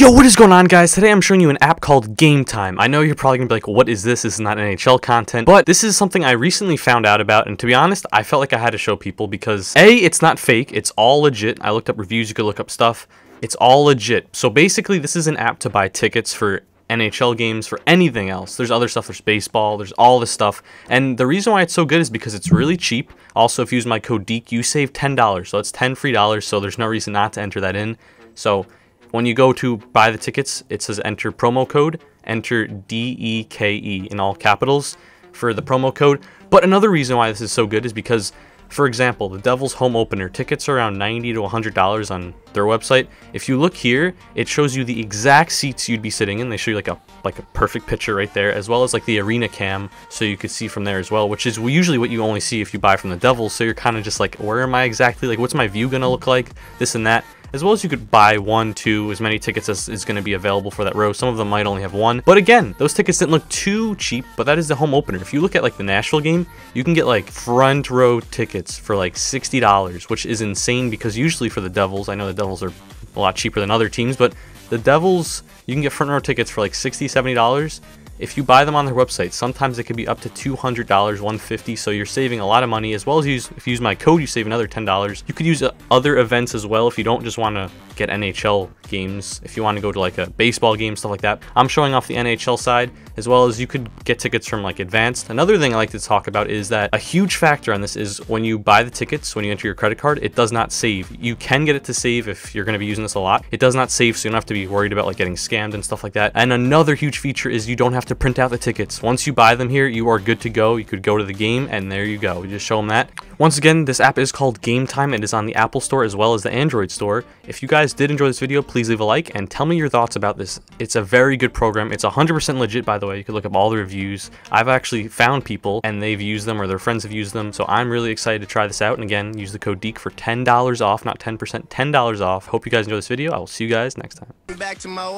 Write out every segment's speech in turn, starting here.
Yo, what is going on guys? Today I'm showing you an app called Gametime. I know you're probably gonna be like, what is this? This is not NHL content, but this is something I recently found out about, and to be honest, I felt like I had to show people because A, it's not fake, it's all legit. I looked up reviews, you could look up stuff. It's all legit. So basically, this is an app to buy tickets for NHL games, for anything else. There's other stuff, there's baseball, there's all this stuff. And the reason why it's so good is because it's really cheap. Also, if you use my code DEKE, you save $10. So that's 10 free dollars, so there's no reason not to enter that in. So when you go to buy the tickets, it says enter promo code, enter D-E-K-E in all capitals for the promo code. But another reason why this is so good is because, for example, the Devils home opener tickets are around 90 to $100 on their website. If you look here, it shows you the exact seats you'd be sitting in. They show you like a like a perfect picture right there, as well as like the arena cam, so you could see from there as well, which is usually what you only see if you buy from the Devils. So you're kind of just like, where am I exactly? Like, what's my view gonna look like? This and that as well as you could buy one, two, as many tickets as is going to be available for that row. Some of them might only have one. But again, those tickets didn't look too cheap, but that is the home opener. If you look at like the Nashville game, you can get like front row tickets for like $60, which is insane because usually for the Devils, I know the Devils are a lot cheaper than other teams, but the Devils, you can get front row tickets for like $60, $70 if you buy them on their website, sometimes it can be up to $200, 150, so you're saving a lot of money, as well as use, if you use my code, you save another $10. You could use uh, other events as well if you don't just want to get NHL games, if you want to go to like a baseball game, stuff like that. I'm showing off the NHL side, as well as you could get tickets from like Advanced. Another thing I like to talk about is that a huge factor on this is when you buy the tickets, when you enter your credit card, it does not save. You can get it to save if you're going to be using this a lot. It does not save, so you don't have to be worried about like getting scammed and stuff like that. And another huge feature is you don't have to print out the tickets. Once you buy them here, you are good to go. You could go to the game, and there you go. You just show them that. Once again, this app is called Gametime. It is on the Apple Store as well as the Android Store. If you guys did enjoy this video, please leave a like and tell me your thoughts about this. It's a very good program. It's 100% legit, by the way. You can look up all the reviews. I've actually found people and they've used them or their friends have used them. So I'm really excited to try this out. And again, use the code DEKE for $10 off, not 10%, $10 off. Hope you guys enjoy this video. I will see you guys next time. Back to my.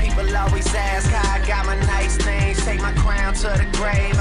People always ask how I got my nice. Take my crown to the grave.